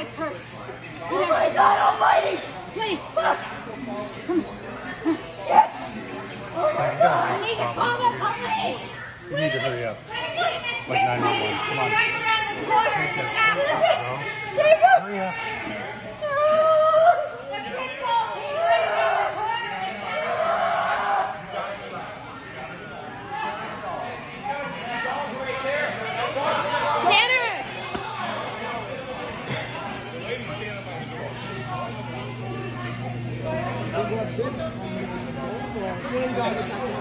my purse. Oh my god almighty! Please. Fuck! Shit! Oh my I god! need to call the police. You need to hurry up. Like 911. Come on. Right around the corner! No? Jacob! Hurry up. Thank you.